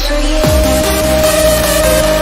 for you.